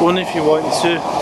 One, if you want to.